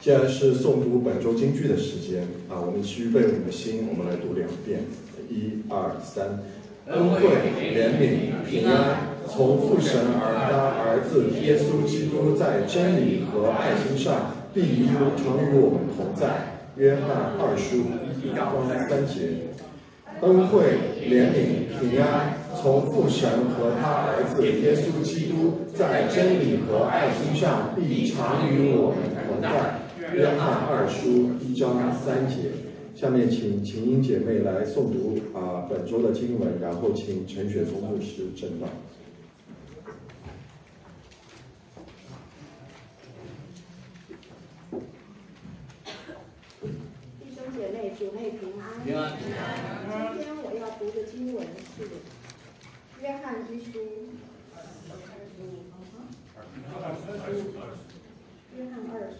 既然是诵读本周京剧的时间啊，我们基于备我们的心，我们来读两遍，一二三。恩惠、怜悯、平安，从父神而他儿子耶稣基督在真理和爱心上必与常与我们同在。约翰二书一章三节。恩惠、怜悯、平安，从父神和他儿子耶稣基督在真理和爱心上必常与我们同在。约翰二书一章三节，下面请琴音姐妹来诵读啊本周的经文，然后请陈雪松牧师正道。弟兄姐妹，主内平安。平安。今天我要读的经文是《约翰之书》。约翰二书。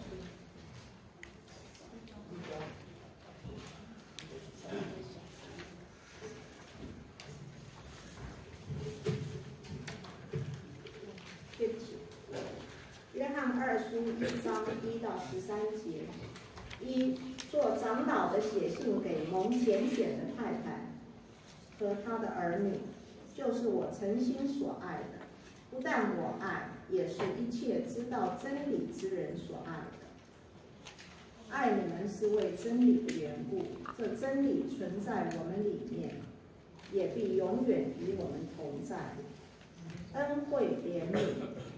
对不起，约翰二书一章一到十三节，一做长老的写信给蒙拣选的太太和他的儿女，就是我诚心所爱的，不但我爱，也是一切知道真理之人所爱的。爱你们是为真理的缘故，这真理存在我们里面，也必永远与我们同在。恩惠、怜悯、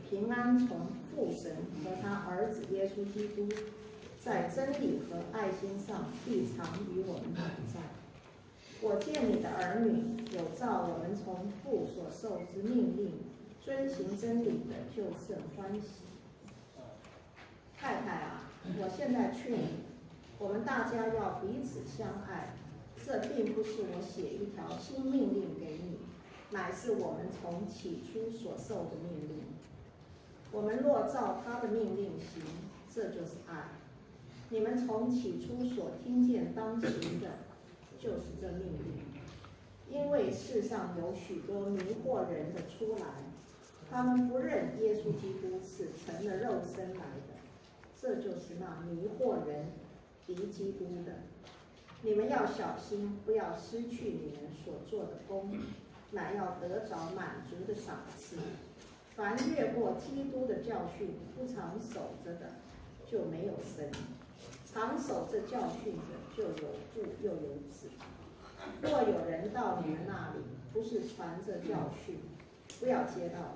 平安从父神和他儿子耶稣基督，在真理和爱心上必常与我们同在。我见你的儿女有照我们从父所受之命令，遵行真理的，就甚欢喜。太太啊，我现在劝你，我们大家要彼此相爱。这并不是我写一条新命令给你。乃是我们从起初所受的命令。我们若照他的命令行，这就是爱。你们从起初所听见当行的，就是这命令。因为世上有许多迷惑人的出来，他们不认耶稣基督是成了肉身来的，这就是那迷惑人敌基督的。你们要小心，不要失去你们所做的功。乃要得着满足的赏赐。凡越过基督的教训不常守着的，就没有神；常守这教训的，就有父又有子。若有人到你们那里，不是传着教训，不要接到，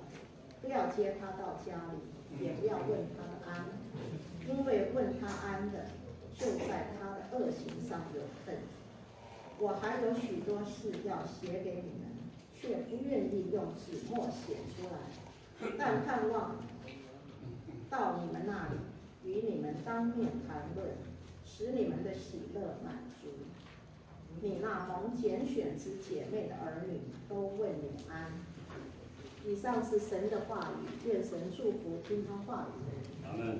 不要接他到家里，也不要问他的安，因为问他安的，就在他的恶行上有份。我还有许多事要写给你们。却不愿意用纸墨写出来，但盼望到你们那里，与你们当面谈论，使你们的喜乐满足。你那蒙拣选之姐妹的儿女都问你安。以上是神的话语，愿神祝福听他话语的人。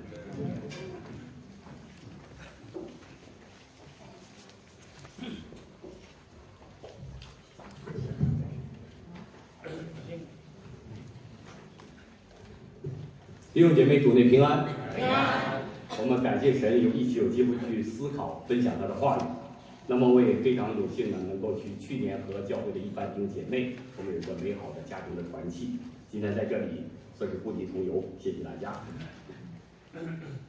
弟兄姐妹，主内平安。平安。我们感谢神，有一起有机会去思考、分享他的话语。那么我也非常有幸呢，能够去去年和教会的一班弟兄姐妹，我们有个美好的家庭的团契。今天在这里算是故地重游，谢谢大家。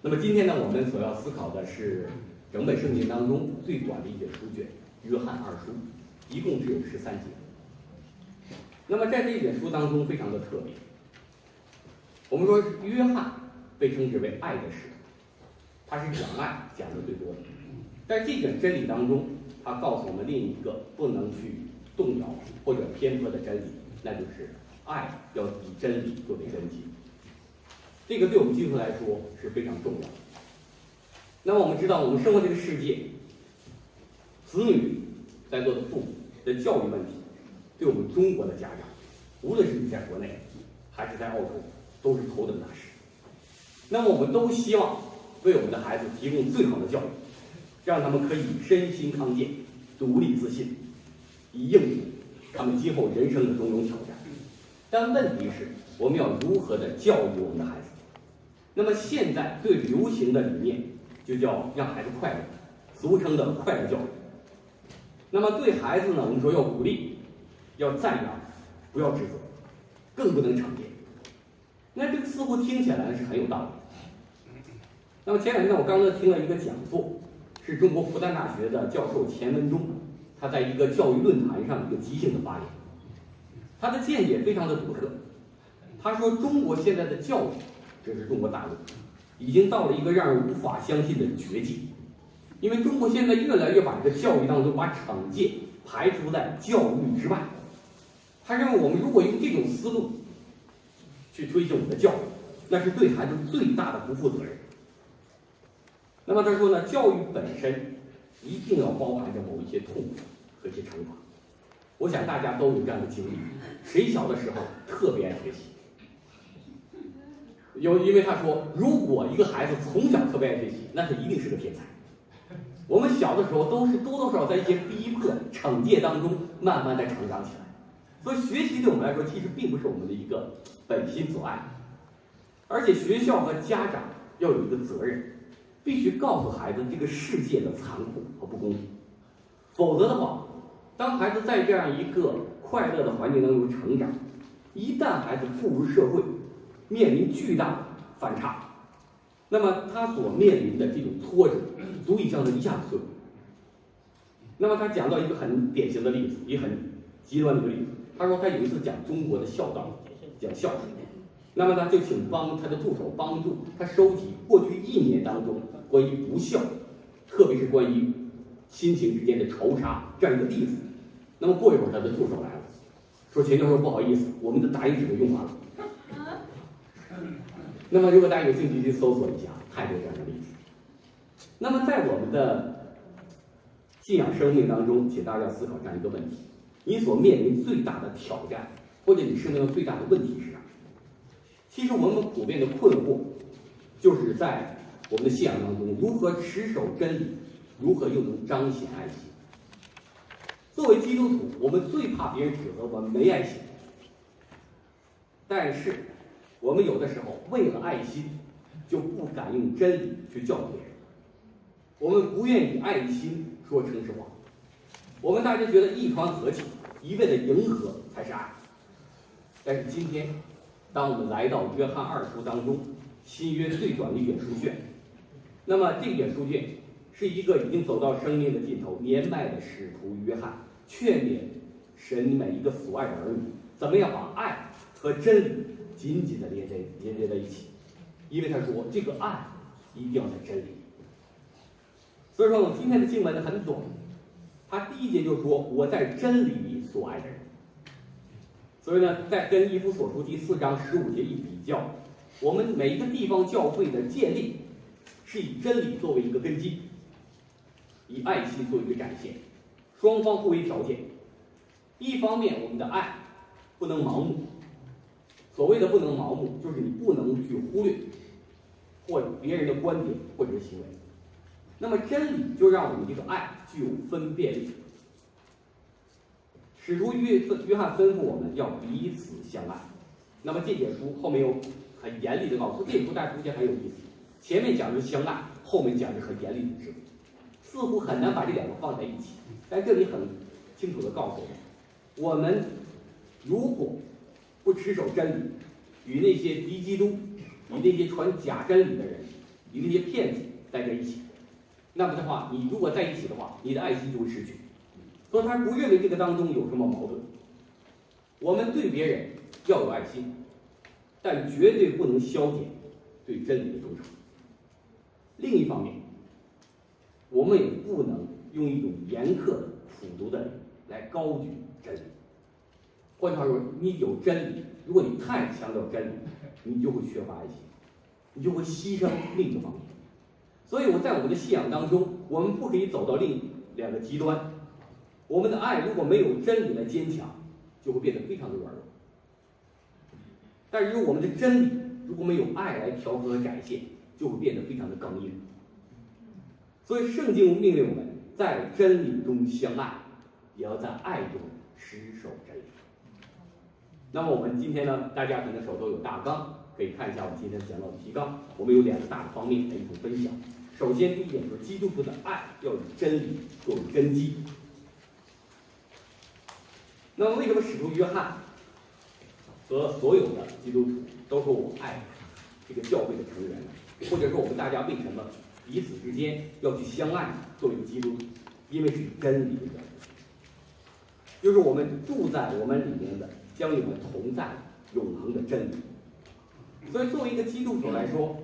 那么今天呢，我们所要思考的是整本圣经当中最短的一卷书卷《约翰二书》，一共只有十三节。那么在这一卷书当中，非常的特别。我们说，约翰被称之为爱的使徒，他是讲爱讲的最多的。在这卷真理当中，他告诉我们另一个不能去动摇或者偏颇的真理，那就是爱要以真理作为根基。这个对我们基督徒来说是非常重要的。那么我们知道，我们生活这个世界，子女在座的父母的教育问题，对我们中国的家长，无论是你在国内还是在澳洲。都是头等大事。那么，我们都希望为我们的孩子提供最好的教育，让他们可以身心康健、独立自信，以应付他们今后人生的种种挑战。但问题是，我们要如何的教育我们的孩子？那么，现在最流行的理念就叫让孩子快乐，俗称的快乐教育。那么对孩子呢，我们说要鼓励，要赞扬，不要指责，更不能惩戒。那这个似乎听起来是很有道理。那么前两天我刚刚听了一个讲座，是中国复旦大学的教授钱文忠，他在一个教育论坛上一个即兴的发言，他的见解非常的独特。他说中国现在的教育，这是中国大陆，已经到了一个让人无法相信的绝境。因为中国现在越来越把这个教育当中把惩戒排除在教育之外。他认为我们如果用这种思路去推行我们的教育，那是对孩子最大的不负责任。那么他说呢，教育本身一定要包含着某一些痛苦和一些惩罚。我想大家都有这样的经历，谁小的时候特别爱学习？有，因为他说，如果一个孩子从小特别爱学习，那他一定是个天才。我们小的时候都是多多少少在一些逼迫、惩戒当中慢慢的成长起来，所以学习对我们来说其实并不是我们的一个本心所爱，而且学校和家长要有一个责任，必须告诉孩子这个世界的残酷和不公平，否则的话，当孩子在这样一个快乐的环境当中成长，一旦孩子步入社会，面临巨大的反差，那么他所面临的这种挫折，足以将他一下子摧毁。那么他讲到一个很典型的例子，也很极端的一个例子。他说他有一次讲中国的孝道，讲孝顺，那么呢就请帮他的助手帮助他收集过去一年当中关于不孝，特别是关于亲情之间的仇杀这样一个例子。那么过一会儿他的助手来了，说钱教授不好意思，我们的打印纸都用完了。那么，如果大家有兴趣去搜索一下，太多这样的例子。那么，在我们的信仰生命当中，请大家思考这样一个问题：你所面临最大的挑战，或者你生命中最大的问题是啥？其实，我们普遍的困惑，就是在我们的信仰当中，如何持守真理，如何又能彰显爱心。作为基督徒，我们最怕别人指责我们没爱心，但是。我们有的时候为了爱心，就不敢用真理去教育别人。我们不愿意爱心说诚实话。我们大家觉得一团和气，一味的迎合才是爱。但是今天，当我们来到约翰二书当中，新约最短的一卷书卷，那么这卷书卷是一个已经走到生命的尽头、年迈的使徒约翰，劝勉神每一个所爱的儿女，怎么样把爱和真理。紧紧的连在连接在一起，因为他说这个爱一定要在真理。所以说，我今天的经文呢很短，他第一节就说我在真理所爱的人。所以呢，在跟一夫所书第四章十五节一比较，我们每一个地方教会的建立是以真理作为一个根基，以爱心作为一个展现，双方互为条件。一方面，我们的爱不能盲目。所谓的不能盲目，就是你不能去忽略或别人的观点或者是行为。那么真理就让我们这个爱具有分辨力。使徒约约翰吩咐我们要彼此相爱。那么这节书后面有很严厉的告诉，这书大家读起来很有意思。前面讲的是相爱，后面讲的是很严厉的指责，似乎很难把这两个放在一起。但这里很清楚的告诉我们，我们如果不持守真理，与那些敌基督、与那些传假真理的人、与那些骗子待在一起，那么的话，你如果在一起的话，你的爱心就会失去。所以他不认为这个当中有什么矛盾。我们对别人要有爱心，但绝对不能消减对真理的忠诚。另一方面，我们也不能用一种严苛的苦读的来高举真理。换句话说，你有真理，如果你太强调真理，你就会缺乏爱心，你就会牺牲另一个方面。所以我在我们的信仰当中，我们不可以走到另两个极端。我们的爱如果没有真理来坚强，就会变得非常的软弱。但是，我们的真理如果没有爱来调和和展现，就会变得非常的刚硬。所以，圣经命令我们在真理中相爱，也要在爱中持守真理。那么我们今天呢，大家可能手头有大纲，可以看一下我们今天讲到的提纲。我们有两个大的方面来一种分享。首先第一点就是基督徒的爱要以真理作为根基。那么为什么使徒约翰和所有的基督徒都说我爱这个教会的成员？或者说我们大家为什么彼此之间要去相爱？作为一个基督徒，因为是真理的，就是我们住在我们里面的，将与我们同在永恒的真理。所以作为一个基督徒来说，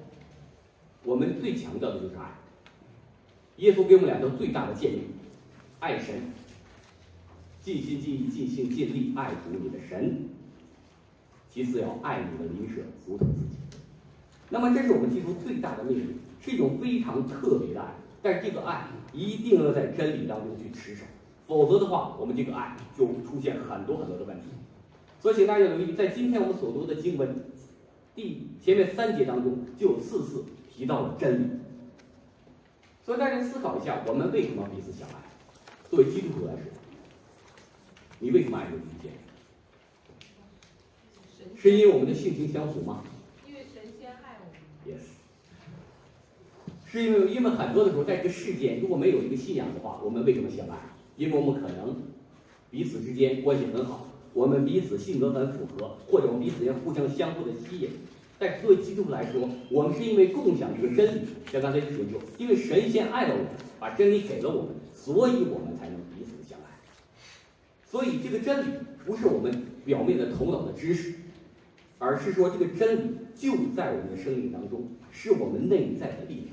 我们最强调的就是爱。耶稣给我们两个最大的建议：爱神，尽心尽意尽心尽力爱主你的神；其次要爱你的邻舍如同自己。那么这是我们基督最大的命令，是一种非常特别的爱。但是这个爱一定要在真理当中去持守，否则的话，我们这个爱就出现很多很多的问题。所以请大家留意，在今天我们所读的经文第前面三节当中，就有四次提到了真理。所以大家思考一下，我们为什么彼此相爱？作为基督徒来说，你为什么爱这个世界？是因为我们的性情相符吗因为神仙爱我们？Yes，是因为因为很多的时候，在这个世界，如果没有一个信仰的话，我们为什么相爱？因为我们可能彼此之间关系很好，我们彼此性格很符合，或者我们彼此间互相相互的吸引。但是作为基督徒来说，我们是因为共享这个真理，像刚才说就，因为神仙爱了我们，把真理给了我们，所以我们才能。所以这个真理不是我们表面的头脑的知识。而是说，这个真理就在我们的生命当中，是我们内在的力量，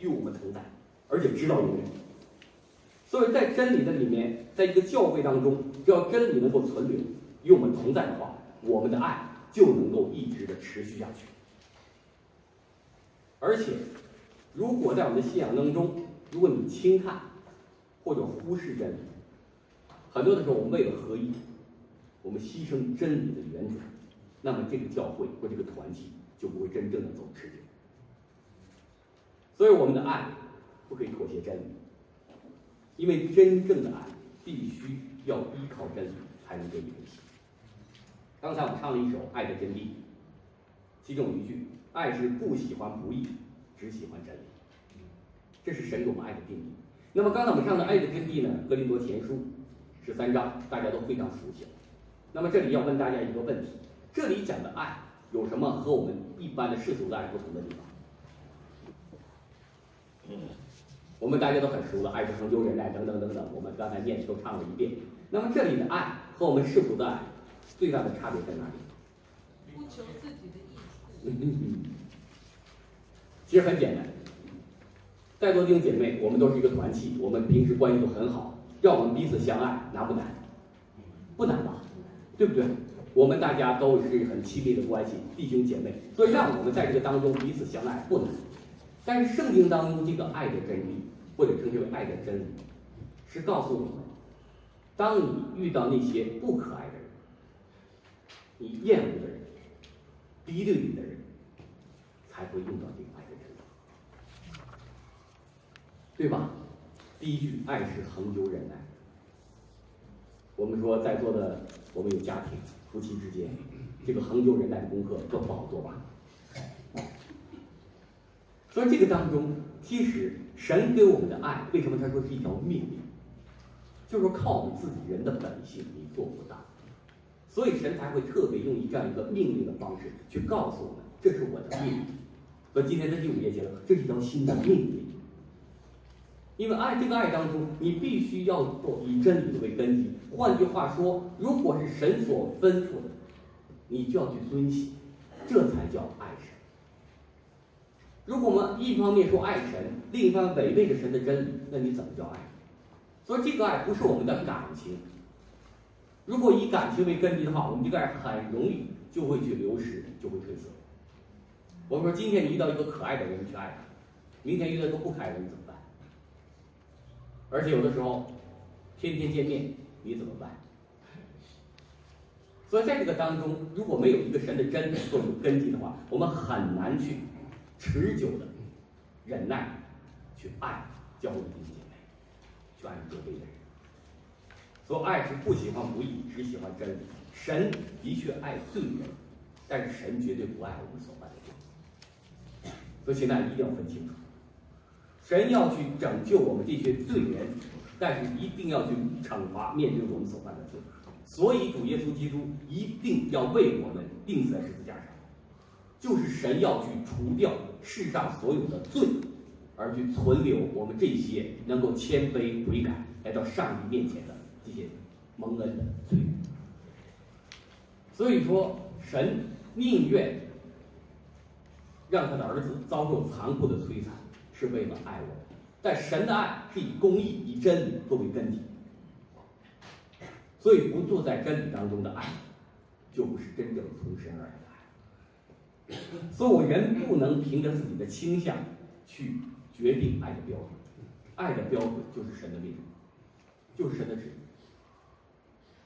与我们同在，而且知道永远。所以在真理的里面，在一个教会当中，只要真理能够存留，与我们同在的话，我们的爱就能够一直的持续下去。而且，如果在我们的信仰当中，如果你轻看或者忽视真理，很多的时候，我们为了合一，我们牺牲真理的原则。那么这个教会或这个团体就不会真正的走持久。所以我们的爱不可以妥协真理，因为真正的爱必须要依靠真理才能得以维系。刚才我们唱了一首《爱的真谛》，其中有一句：“爱是不喜欢不义，只喜欢真理。”这是神给我们爱的定义。那么刚才我们唱的《爱的真谛》呢，《哥林多前书》十三章大家都非常熟悉了。那么这里要问大家一个问题。这里讲的爱有什么和我们一般的世俗的爱不同的地方？我们大家都很熟了，爱是恒久忍耐，等等等等。我们刚才念都唱了一遍。那么这里的爱和我们世俗的爱最大的差别在哪里？不求自己的益处。其实很简单，在座弟兄姐妹，我们都是一个团体，我们平时关系都很好，让我们彼此相爱难不难？不难吧？对不对？我们大家都是很亲密的关系，弟兄姐妹，所以让我们在这个当中彼此相爱不难。但是圣经当中这个爱的真理，或者称之为爱的真理，是告诉我们：当你遇到那些不可爱的人，你厌恶的人，逼对你的人，才会用到这个爱的真理，对吧？第一句，爱是恒久忍耐。我们说在座的我们有家庭。夫妻之间，这个恒久忍耐的功课更不好做吧？所以这个当中，其实神给我们的爱，为什么他说是一条命令？就是说靠我们自己人的本性，你做不到。所以神才会特别用这样一个命令的方式去告诉我们，这是我的命令。和今天的第五节结了，这是一条新的命令。因为爱这个爱当中，你必须要做以真理为根基。换句话说，如果是神所吩咐的，你就要去遵行，这才叫爱神。如果我们一方面说爱神，另一方面违背着神的真理，那你怎么叫爱？所以这个爱不是我们的感情。如果以感情为根基的话，我们这个爱很容易就会去流失，就会褪色。我们说，今天你遇到一个可爱的人去爱他，明天遇到一个不可爱的人怎么？而且有的时候，天天见面，你怎么办？所以在这个当中，如果没有一个神的真理作为根基的话，我们很难去持久的忍耐，去爱教会弟兄姐妹，去爱周围的人。所以爱是不喜欢不义，只喜欢真理。神的确爱罪人，但是神绝对不爱我们所犯的罪。所以现在一定要分清楚。神要去拯救我们这些罪人，但是一定要去惩罚面对我们所犯的罪。所以主耶稣基督一定要为我们钉死在十字架上，就是神要去除掉世上所有的罪，而去存留我们这些能够谦卑悔改来到上帝面前的这些蒙恩的罪人。所以说，神宁愿让他的儿子遭受残酷的摧残，是为了爱我。但神的爱是以公义、以真理作为根基，所以不坐在真理当中的爱，就不是真正从神而来的。所以，我人不能凭着自己的倾向去决定爱的标准，爱的标准就是神的命令，就是神的旨意。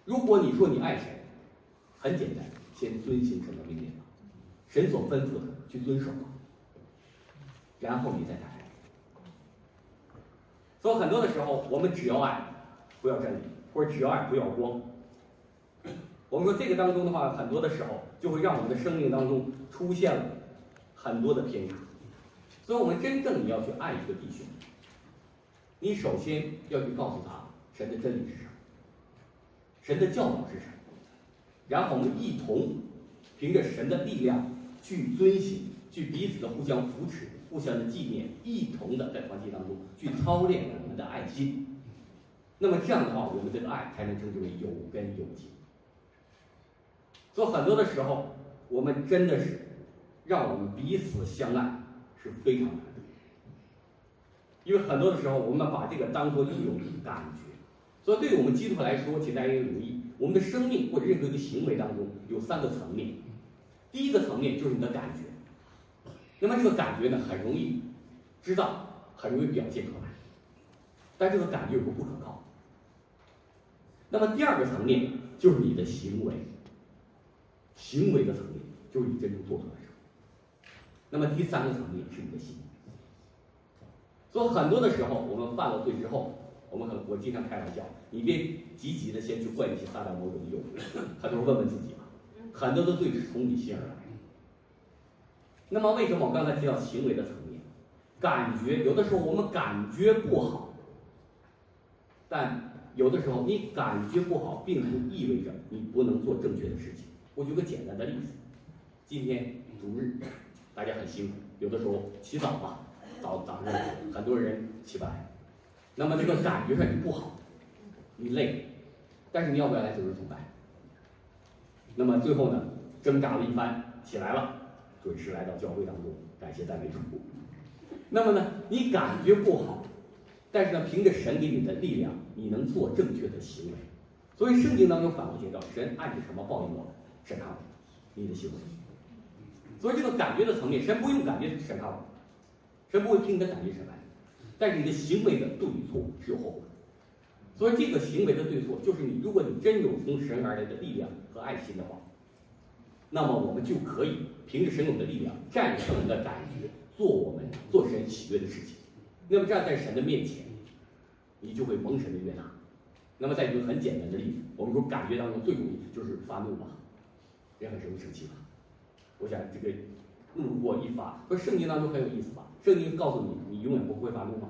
如果你说你爱谁，很简单，先遵行神的命令，神所吩咐的去遵守，然后你再谈。所以很多的时候，我们只要爱，不要真理，或者只要爱不要光。我们说这个当中的话，很多的时候就会让我们的生命当中出现了很多的偏差。所以，我们真正你要去爱一个弟兄，你首先要去告诉他神的真理是什么，神的教导是什么，然后我们一同凭着神的力量去遵行，去彼此的互相扶持。互相的纪念，一同的在团体当中去操练我们的爱心。那么这样的话，我们这个爱才能称之为有根有基。所以很多的时候，我们真的是让我们彼此相爱是非常难的，因为很多的时候，我们把这个当做一种感觉。所以对于我们基督徒来说，请大家要留意，我们的生命或者任何一个行为当中有三个层面。第一个层面就是你的感觉。那么这个感觉呢，很容易知道，很容易表现出来，但这个感觉又不可靠。那么第二个层面就是你的行为，行为的层面就是你真正做出来什么。那么第三个层面是你的心。所以很多的时候，我们犯了罪之后，我们可能我经常开玩笑，你别积极的先去怪那些撒旦魔鬼的诱惑，很多人问问自己吧，很多的罪是从你心而来。那么，为什么我刚才提到行为的层面？感觉有的时候我们感觉不好，但有的时候你感觉不好，并不意味着你不能做正确的事情。我举个简单的例子：今天主日，大家很辛苦，有的时候起早吧，早早上很多人起不来，那么这个感觉上你不好，你累，但是你要不要来主日崇拜？那么最后呢，挣扎了一番，起来了。准时来到教会当中，感谢赞美主。那么呢，你感觉不好，但是呢，凭着神给你的力量，你能做正确的行为。所以圣经当中反复强调，神按着什么报应我们？审判你的行为。所以这个感觉的层面，神不用感觉审判我，神不会凭你的感觉审判，但是你的行为的对与错是有后果。所以这个行为的对错，就是你，如果你真有从神而来的力量和爱心的话。那么我们就可以凭着神勇的力量战胜你的感觉，做我们做神喜悦的事情。那么站在神的面前，你就会蒙神的悦纳。那么再举个很简单的例子，我们说感觉当中最容易就是发怒吧，人很容易生气吧。我想这个怒过一发，说圣经当中很有意思吧？圣经告诉你，你永远不会发怒吗？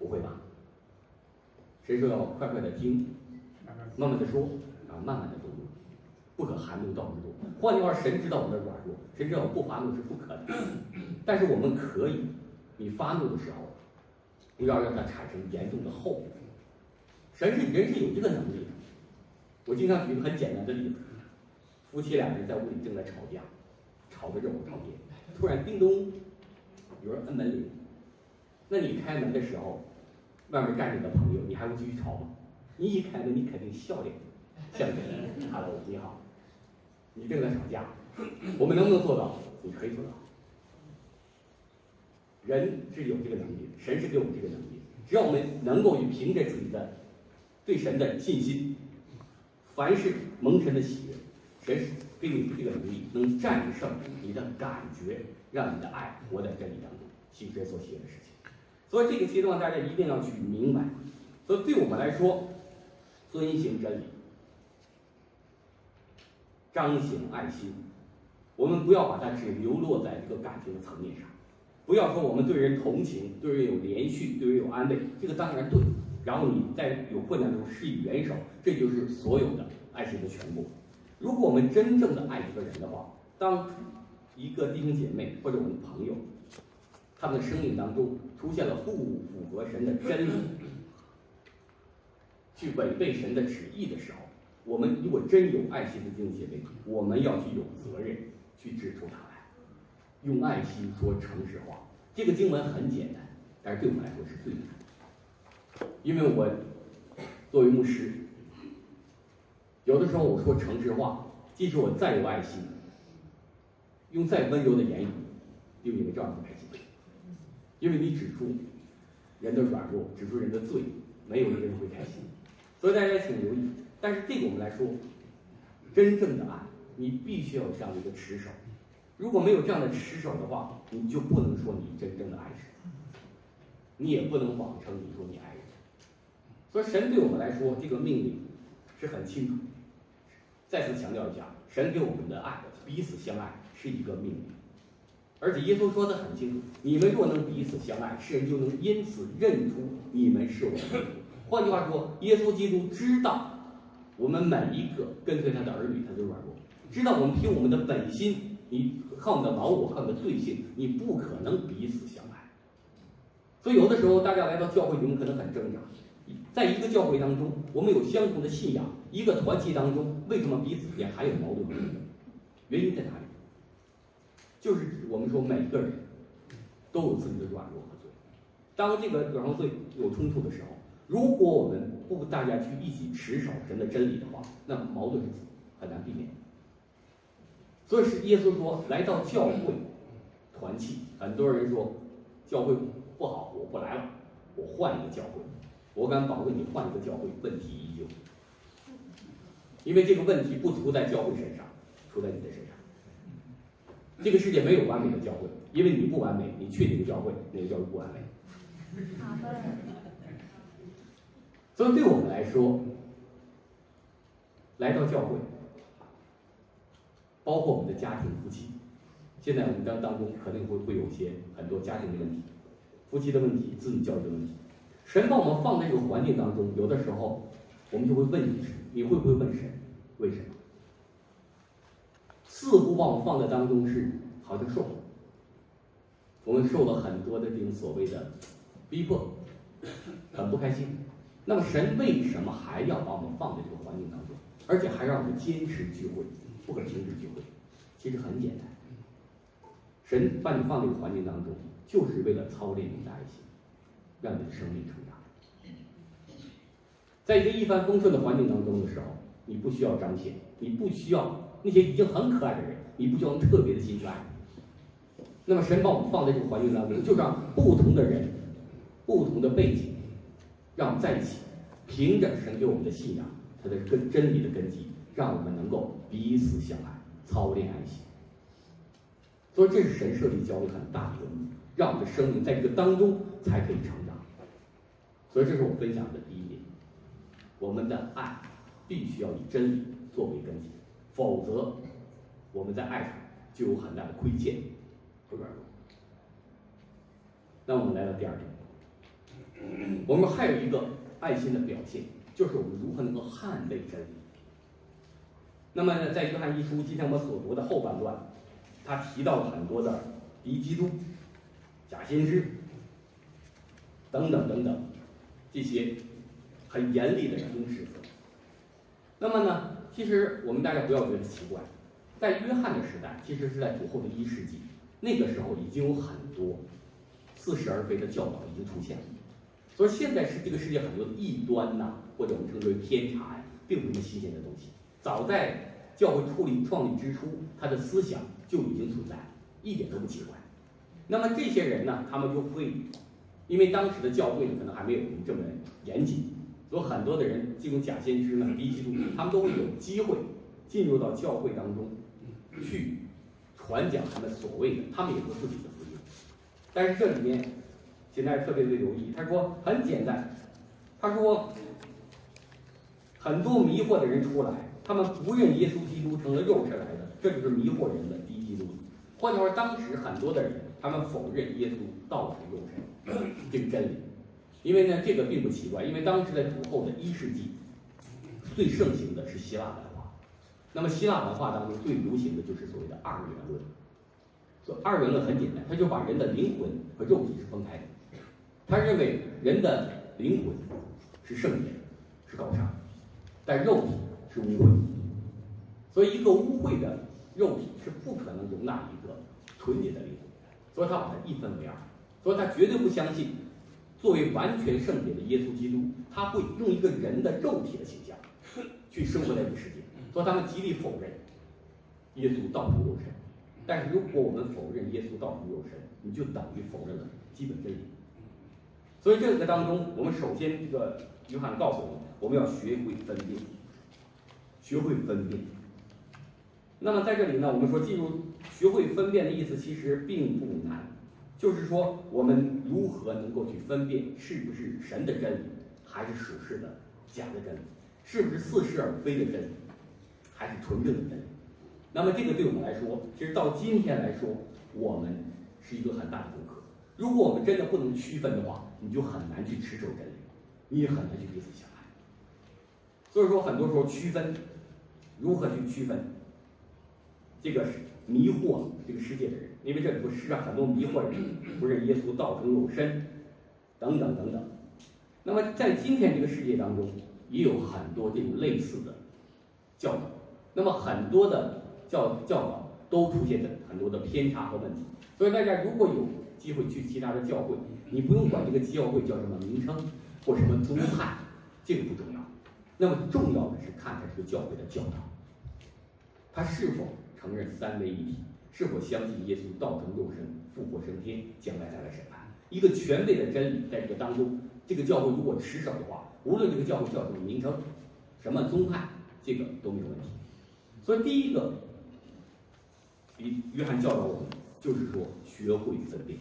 不会吧？谁说要快快的听，慢慢的说啊，慢慢的读，不可含怒到日落。换句话，神知道我们的软弱，神知道我不发怒是不可能。但是我们可以，你发怒的时候，不要让它产生严重的后果。神是人是有这个能力的。我经常举个很简单的例子：夫妻两人在屋里正在吵架，吵得热火朝天，突然叮咚，有人摁门铃。那你开门的时候，外面站着的朋友，你还会继续吵吗？你一开门，你肯定笑脸向着你，Hello，你好。你正在吵架，我们能不能做到？你可以做到。人是有这个能力，神是给我们这个能力。只要我们能够凭着自己的对神的信心，凡是蒙神的喜悦，神是给你这个能力，能战胜你的感觉，让你的爱活在真理当中，行神所喜悦的事情。所以这个阶段大家一定要去明白。所以对我们来说，遵行真理。彰显爱心，我们不要把它只流落在这个感情的层面上，不要说我们对人同情，对人有连续，对人有安慰，这个当然对。然后你在有困难的时候施以援手，这就是所有的爱心的全部。如果我们真正的爱一个人的话，当一个弟兄姐妹或者我们朋友，他们的生命当中出现了不符合神的真理，去违背神的旨意的时候，我们如果真有爱心的弟兄姐妹，我们要去有责任去指出他来，用爱心说诚实话。这个经文很简单，但是对我们来说是最难，因为我作为牧师，有的时候我说诚实话，即使我再有爱心，用再温柔的言语，弟兄姐妹照样不开心，因为你指出人的软弱，指出人的罪，没有一个人会开心。所以大家请留意。但是对我们来说，真正的爱，你必须要有这样的一个持守。如果没有这样的持守的话，你就不能说你真正的爱神，你也不能谎称你说你爱人。所以神对我们来说，这个命令是很清楚。再次强调一下，神给我们的爱，彼此相爱是一个命令，而且耶稣说的很清楚：你们若能彼此相爱，世人就能因此认出你们是我的。换句话说，耶稣基督知道我们每一个跟随他的儿女他的软弱，知道我们凭我们的本心，你靠你的老我，靠你的罪性，你不可能彼此相爱。所以有的时候大家来到教会，你们可能很挣扎。在一个教会当中，我们有相同的信仰，一个团体当中，为什么彼此之间还有矛盾？原因在哪里？就是我们说每个人都有自己的软弱和罪。当这个软弱罪有冲突的时候，如果我们不大家去一起持守神的真理的话，那矛盾很难避免。所以是耶稣说，来到教会团契，很多人说教会不好，我不来了，我换一个教会。我敢保证，你换一个教会，问题依旧。因为这个问题不出在教会身上，出在你的身上。这个世界没有完美的教会，因为你不完美，你去哪个教会，哪个教会不完美。所以对我们来说，来到教会，包括我们的家庭、夫妻，现在我们当当中肯定会会有些很多家庭的问题、夫妻的问题、子女教育的问题。神把我们放在这个环境当中，有的时候我们就会问你，你会不会问神为什么？似乎把我们放在当中是好像受，我们受了很多的这种所谓的逼迫，很不开心。那么神为什么还要把我们放在这个环境当中，而且还让我们坚持聚会，不可停止聚会？其实很简单，神把你放在这个环境当中，就是为了操练你的爱心，让你的生命成长。在一个一帆风顺的环境当中的时候，你不需要彰显，你不需要那些已经很可爱的人，你不需要特别的心去爱。那么神把我们放在这个环境当中，就让不同的人、不同的背景。让我们在一起，凭着神给我们的信仰，它的根真理的根基，让我们能够彼此相爱，操练爱心。所以这是神设立教会很大的一个目的，让我们的生命在这个当中才可以成长。所以这是我分享的第一点，我们的爱必须要以真理作为根基，否则我们在爱上就有很大的亏欠和软弱。那我们来到第二点。我们还有一个爱心的表现，就是我们如何能够捍卫真理。那么，在约翰一书今天我们所读的后半段，他提到了很多的敌基督、假先知等等等等这些很严厉的人工时刻。那么呢，其实我们大家不要觉得奇怪，在约翰的时代，其实是在主后的一世纪，那个时候已经有很多似是而非的教导已经出现了。所以现在是这个世界很多的异端呐，或者我们称之为偏差呀，并不是什么新鲜的东西。早在教会创立创立之初，他的思想就已经存在，一点都不奇怪。那么这些人呢，他们就会，因为当时的教会呢可能还没有我们这么严谨，所以很多的人进入假先知呢、低基督，他们都会有机会进入到教会当中去传讲他们所谓的，他们也有自己的福音，但是这里面。现在特别的留意，他说很简单，他说很多迷惑的人出来，他们不认耶稣基督成了肉身来的，这就是迷惑人的第一基督。换句话说，当时很多的人他们否认耶稣道成肉身这个真理。因为呢，这个并不奇怪，因为当时在主后的一世纪，最盛行的是希腊文化。那么希腊文化当中最流行的就是所谓的二元论。说二元论很简单，他就把人的灵魂和肉体是分开的。他认为人的灵魂是圣洁，是高尚，但肉体是污秽。所以一个污秽的肉体是不可能容纳一个纯洁的灵魂。所以他把它一分为二。所以他绝对不相信。作为完全圣洁的耶稣基督，他会用一个人的肉体的形象去生活在这个世界，所以他们极力否认耶稣道成肉身。但是如果我们否认耶稣道成肉身，你就等于否认了基本真理。所以这个当中，我们首先这个约翰告诉我们，我们要学会分辨，学会分辨。那么在这里呢，我们说进入学会分辨的意思，其实并不难。就是说，我们如何能够去分辨是不是神的真理，还是属世的假的真理？是不是似是而非的真理，还是纯正的真理？那么这个对我们来说，其实到今天来说，我们是一个很大的功课。如果我们真的不能区分的话，你就很难去持守真理，你也很难去彼此相爱。所以说，很多时候区分，如何去区分，这个是迷惑这个世界的人。因为这里不世上很多迷惑人，不是耶稣道成肉身，等等等等。那么在今天这个世界当中，也有很多这种类似的教导。那么很多的教教导都出现着很多的偏差和问题。所以大家如果有机会去其他的教会，你不用管这个教会叫什么名称或什么宗派，这个不重要。那么重要的是看看这个教会的教导，他是否承认三位一体。是否相信耶稣道成肉身、复活升天，将来再来审判？一个权威的真理在这个当中，这个教会如果持守的话，无论这个教会叫什么名称、什么宗派，这个都没有问题。所以第一个，约约翰教导我们，就是说学会分辨。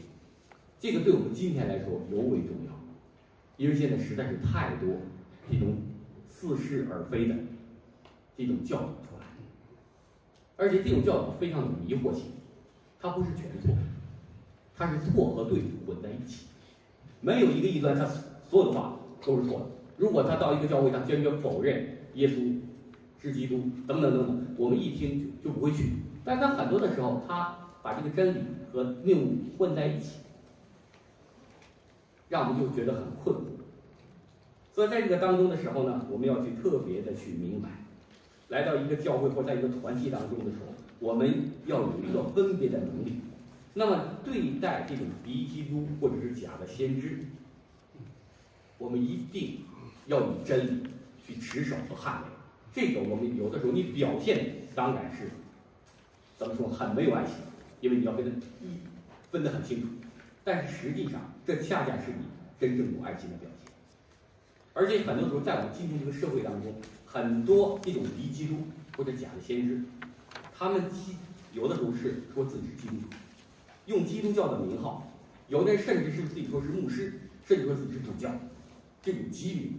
这个对我们今天来说尤为重要，因为现在实在是太多这种似是而非的这种教导出来。而且这种教导非常有迷惑性，它不是全错，它是错和对混在一起，没有一个异端，他所有的话都是错的。如果他到一个教会，他坚决否认耶稣是基督等等等等，我们一听就就不会去。但他很多的时候，他把这个真理和谬误混在一起，让我们就觉得很困惑。所以在这个当中的时候呢，我们要去特别的去明白。来到一个教会或在一个团体当中的时候，我们要有一个分别的能力。那么对待这种敌基督或者是假的先知，我们一定要以真理去持守和捍卫。这个我们有的时候你表现当然是怎么说很没有爱心，因为你要跟他一分得很清楚。但是实际上，这恰恰是你真正有爱心的表现。而且很多时候，在我们今天这个社会当中。很多这种敌基督或者假的先知，他们基有的时候是说自己是基督徒，用基督教的名号，有的人甚至是自己说是牧师，甚至说自己是主教，这种机遇。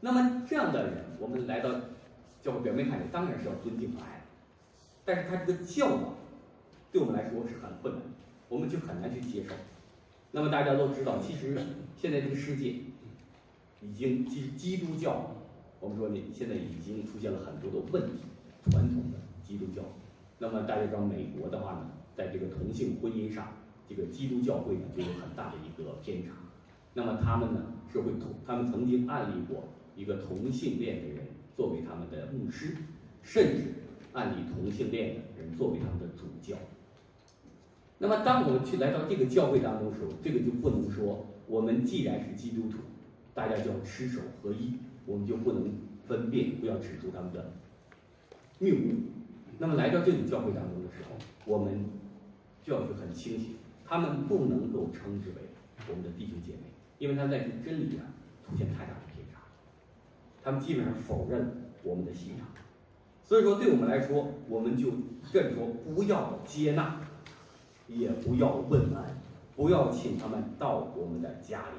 那么这样的人，我们来到教会表面看，当然是要尊敬和爱，但是他这个教导对我们来说是很困难，我们就很难去接受。那么大家都知道，其实现在这个世界已经其实基督教。我们说呢，现在已经出现了很多的问题。传统的基督教，那么大家知道，美国的话呢，在这个同性婚姻上，这个基督教会呢就有很大的一个偏差。那么他们呢是会同，他们曾经案例过一个同性恋的人作为他们的牧师，甚至案例同性恋的人作为他们的主教。那么当我们去来到这个教会当中的时候，这个就不能说我们既然是基督徒，大家就要持守合一。我们就不能分辨，不要指出他们的谬误。那么来到这种教会当中的时候，我们就要去很清醒，他们不能够称之为我们的弟兄姐妹，因为他在这真理上出现太大的偏差，他们基本上否认我们的信仰。所以说，对我们来说，我们就这里说，不要接纳，也不要问安，不要请他们到我们的家里。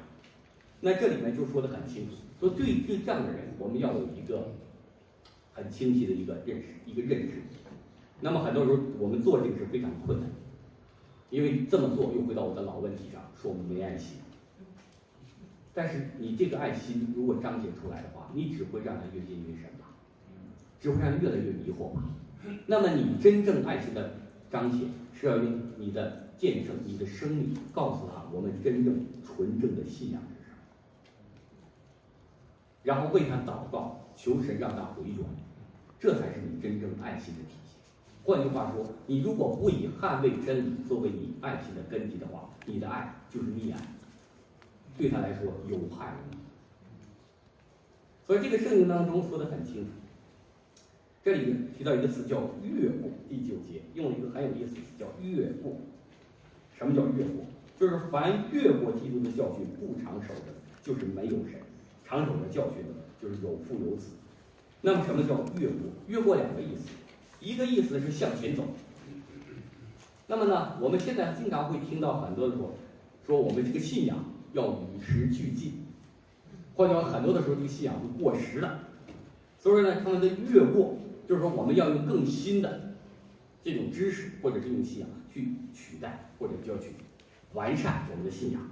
那这里面就说的很清楚。说对对这样的人，我们要有一个很清晰的一个认识，一个认知。那么很多时候我们做这个是非常困难。因为这么做又回到我的老问题上，说我们没爱心。但是你这个爱心如果彰显出来的话，你只会让他越陷越深吧，只会让他越来越迷惑吧。那么你真正爱心的彰显，是要用你的见证、你的生命告诉他我们真正纯正的信仰是什么，然后为他祷告，求神让他回转，这才是你真正爱心的体现。换句话说，你如果不以捍卫真理作为你爱心的根基的话，你的爱就是溺爱，对他来说有害无益。所以这个圣经当中说的很清楚。这里提到一个词叫“越过”，第九节用了一个很有意思词叫“越过”。什么叫越过？就是凡越过基督的教训不长守的，就是没有神；长守的教训呢，就是有父有子。那么什么叫越过？越过两个意思，一个意思是向前走。那么呢，我们现在经常会听到很多的说，说我们这个信仰要与时俱进，或者很多的时候这个信仰就过时了。所以呢，他们的越过。就是说，我们要用更新的这种知识或者这种信仰去取代，或者就要去完善我们的信仰。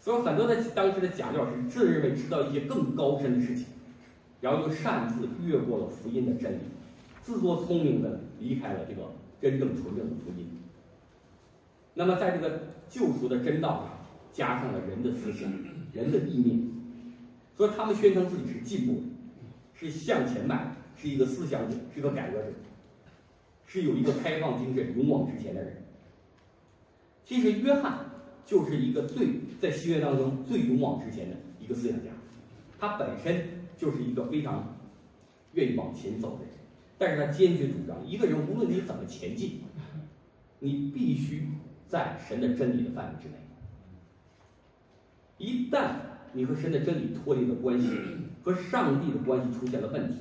所以很多的当时的假教师自认为知道一些更高深的事情，然后就擅自越过了福音的真理，自作聪明的离开了这个真正纯正的福音。那么在这个救赎的真道上，加上了人的思想、人的意念，所以他们宣称自己是进步，是向前迈。是一个思想者，是个改革者，是有一个开放精神、勇往直前的人。其实约翰就是一个最在新约当中最勇往直前的一个思想家，他本身就是一个非常愿意往前走的人，但是他坚决主张，一个人无论你怎么前进，你必须在神的真理的范围之内。一旦你和神的真理脱离了关系，和上帝的关系出现了问题。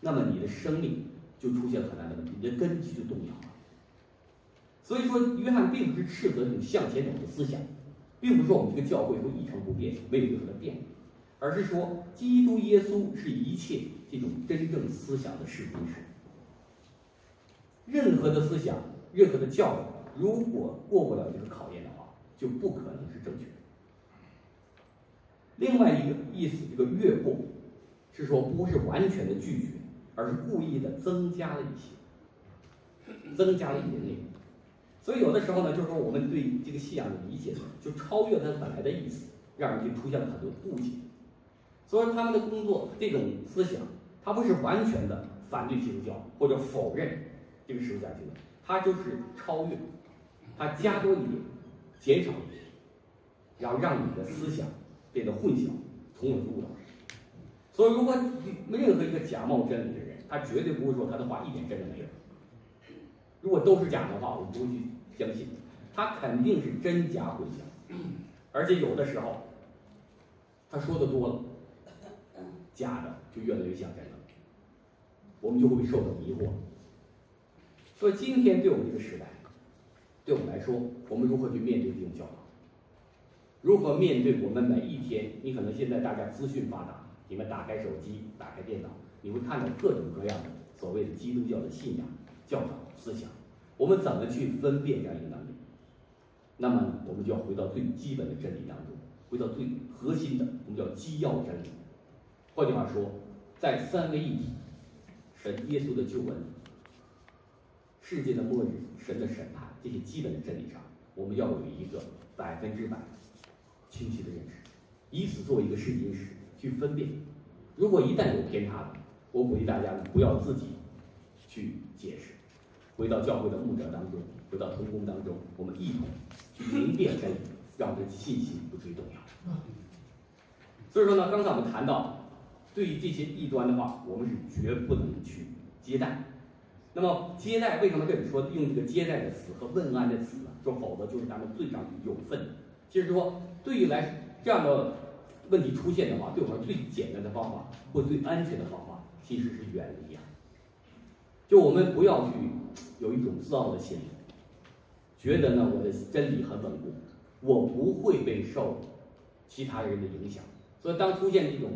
那么你的生命就出现很大的问题，你的根基就动摇了。所以说，约翰并不是斥责这种向前走的思想，并不是说我们这个教会会一成不变，没有任何的变，而是说基督耶稣是一切这种真正思想的试金石。任何的思想，任何的教育，如果过不了这个考验的话，就不可能是正确的。另外一个意思，这个越过，是说不是完全的拒绝。而是故意的增加了一些，增加了一点内容，所以有的时候呢，就是说我们对这个信仰的理解就超越它本来的意思，让人就出现了很多误解。所以他们的工作这种思想，它不是完全的反对基督教或者否认这个十字架经，它就是超越，它加多一点，减少一点，然后让你的思想变得混淆，从而误导。所以，如果任何一个假冒真理的人，他绝对不会说他的话一点真的没有。如果都是假的话，我不会去相信。他肯定是真假混淆，而且有的时候他说的多了，假的就越来越像真的，我们就会受到迷惑。所以，今天对我们这个时代，对我们来说，我们如何去面对这种教导？如何面对我们每一天？你可能现在大家资讯发达。你们打开手机，打开电脑，你会看到各种各样的所谓的基督教的信仰、教导、思想。我们怎么去分辨这样一个能力？那么，我们就要回到最基本的真理当中，回到最核心的，我们叫基要真理。换句话说，在三位一体、神耶稣的救恩、世界的末日、神的审判这些基本的真理上，我们要有一个百分之百清晰的认识，以此作为一个试金石。去分辨，如果一旦有偏差的，我鼓励大家不要自己去解释，回到教会的牧者当中，回到同工当中，我们一同去明辨真理，让这信心不至于动摇。所以说呢，刚才我们谈到，对于这些异端的话，我们是绝不能去接待。那么接待为什么这里说用这个接待的词和问安的词呢？说否则就是咱们罪上有份。其实说，对于来这样的。问题出现的话，对我们最简单的方法或最安全的方法，其实是远离呀。就我们不要去有一种自傲的心理，觉得呢我的真理很稳固，我不会被受其他人的影响。所以当出现这种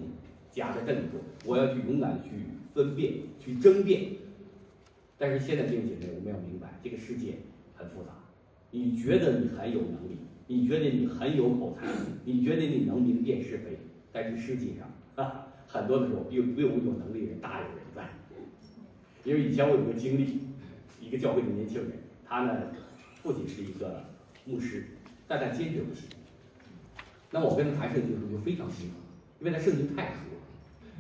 假的真理时，我要去勇敢去分辨、去争辩。但是现在弟兄姐妹，我们要明白，这个世界很复杂。你觉得你很有能力，你觉得你很有口才，你觉得你能明辨是非，但是实际上，啊，很多的时候比比我们有能力的人大有人在。因为以前我有个经历，一个教会的年轻人，他呢父亲是一个牧师，但他坚决不信。那我跟他谈圣经的时候就非常辛苦，因为他圣经太熟了，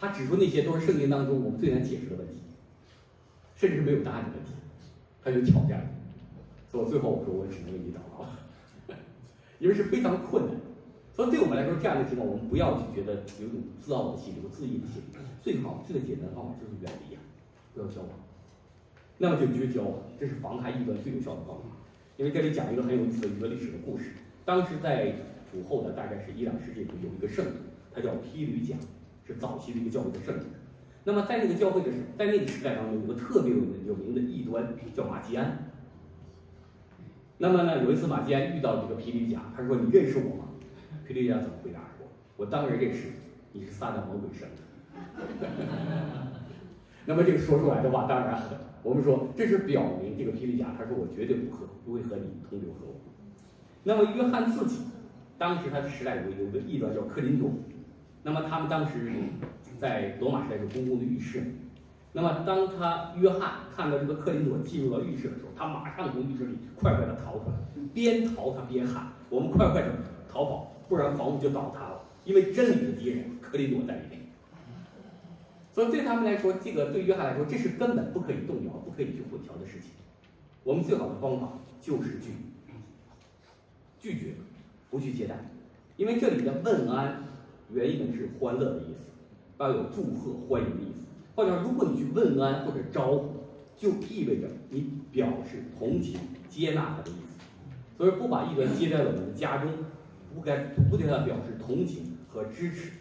他指出那些都是圣经当中我们最难解释的问题，甚至是没有答案的问题，他就挑战。所以最后我说我只能为你祷告，因为是非常困难。所以对我们来说，这样的情况我们不要去觉得有种自傲的心理或自意的心理，最好最简单的方法就是远离啊。不要交往，那么就绝交！这是防害异端最有效的方法。因为这里讲一个很有意思的一个历史的故事。当时在主后的大概是一两世纪，有一个圣人，他叫皮吕贾，是早期的一个教会的圣人。那么在那个教会的时，在那个时代当中，有个特别有名有名的异端叫马基安。那么呢，有一次马基安遇到这个皮吕贾，他说：“你认识我吗？”皮利亚怎么回答说：“我当然认识，你是撒旦魔鬼生的。”那么这个说出来的话当然狠，我们说这是表明这个皮利贾他说我绝对不和不会和你同流合污。那么约翰自己，当时他的时代有有个异端叫克林多，那么他们当时在罗马时代是公共的浴室，那么当他约翰看到这个克林多进入到浴室的时候，他马上从浴室里快快的逃出来，边逃他边喊：“我们快快的逃跑，不然房屋就倒塌了，因为真理的敌人可以躲在里面。”所以对他们来说，这个对约翰来说，这是根本不可以动摇、不可以去混淆的事情。我们最好的方法就是拒拒绝，不去接待，因为这里的问安原文是欢乐的意思，要有祝贺、欢迎的意思。换句话说，如果你去问安或者招呼，就意味着你表示同情、接纳他的意思。所以不把异端接在我们的家中，不该不对他表示同情和支持。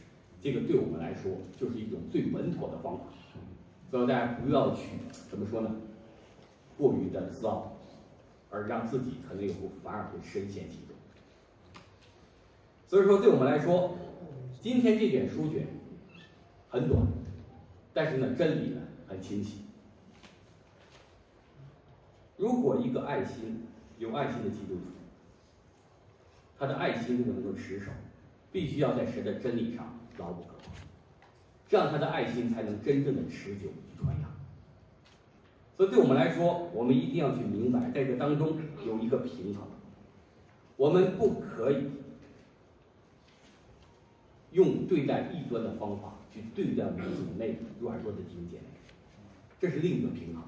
这个对我们来说就是一种最稳妥的方法，所以大家不要去怎么说呢？过于的自傲，而让自己可能以后反而会深陷其中。所以说，对我们来说，今天这点书卷很短，但是呢，真理呢很清晰。如果一个爱心有爱心的基督徒，他的爱心如果能够持守，必须要在神的真理上。牢不可破，这样他的爱心才能真正的持久传扬。所以对我们来说，我们一定要去明白，在这当中有一个平衡。我们不可以用对待异端的方法去对待我们组内软弱的弟兄姐妹，这是另一个平衡。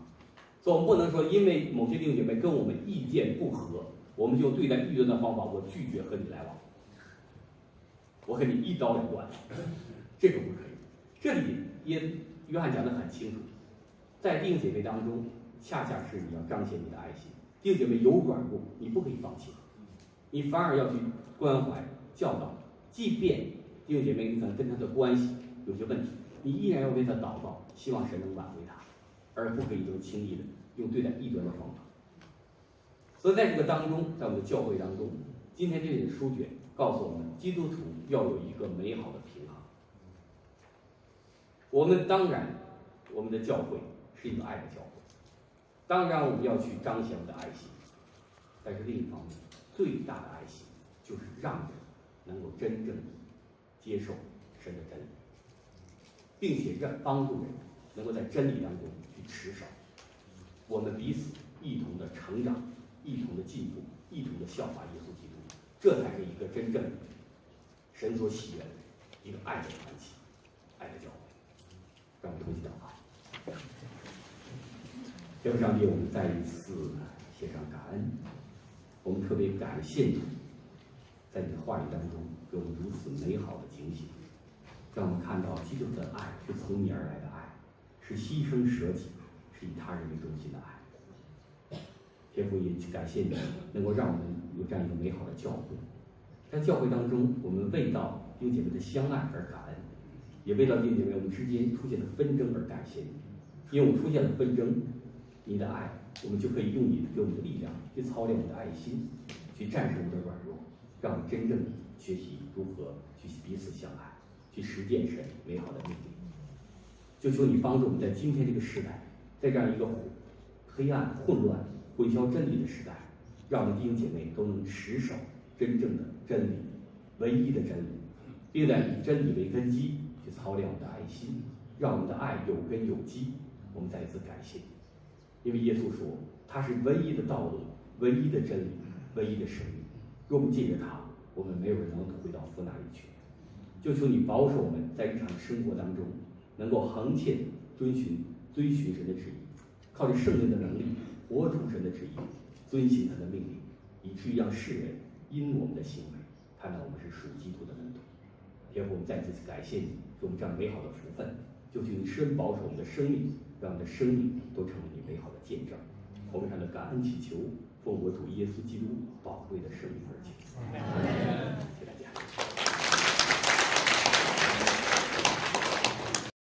总不能说因为某些弟兄姐妹跟我们意见不合，我们就对待异端的方法，我拒绝和你来往。我和你一刀两断，这个不可以。这里约约翰讲的很清楚，在弟兄姐妹当中，恰恰是你要彰显你的爱心。弟兄姐妹有软弱，你不可以放弃，你反而要去关怀教导。即便弟兄姐妹你可能跟他的关系有些问题，你依然要为他祷告，希望神能挽回他，而不可以就轻易的用对待异端的方法。所以在这个当中，在我们的教会当中，今天这里书卷。告诉我们，基督徒要有一个美好的平衡。我们当然，我们的教会是一个爱的教会，当然我们要去彰显我们的爱心。但是另一方面，最大的爱心就是让人能够真正的接受神的真理，并且让帮助人能够在真理当中去持守。我们彼此一同的成长，一同的进步，一同的效法耶稣基督。这才是一个真正神所喜悦的一个爱的团体，爱的教会。让我们同心祷告。天父上帝，我们再一次献上感恩。我们特别感谢你，在你的话语当中给我们如此美好的警醒，让我们看到基督的爱是从你而来的爱，是牺牲舍己，是以他人为中心的爱。天父也去感谢你，能够让我们有这样一个美好的教会。在教会当中，我们为到弟兄姐妹的相爱而感恩，也为到弟兄姐妹我们之间出现的纷争而感谢你。因为我们出现了纷争，你的爱，我们就可以用你给我们的力量去操练我们的爱心，去战胜我们的软弱，让我们真正学习如何去彼此相爱，去实践神美好的命令。就求你帮助我们在今天这个时代，在这样一个黑暗混乱。混淆真理的时代，让我们弟兄姐妹都能持守真正的真理，唯一的真理，并在以真理为根基去操练我们的爱心，让我们的爱有根有基。我们再一次感谢，因为耶稣说他是唯一的道路，唯一的真理，唯一的生命。若不借着他，我们没有人能回到父那里去。就求你保守我们在日常生活当中，能够恒切遵循、遵循神的旨意，靠着圣灵的能力活出神的旨意，遵循他的命令，以至于让世人因我们的行为看到我们是属基督的门徒。天父，我们再次感谢你给我们这样美好的福分，就求你施恩保守我们的生命，让我们的生命都成为你美好的见证。我们上的感恩祈求，奉我主耶稣基督宝贵的圣名而求。谢。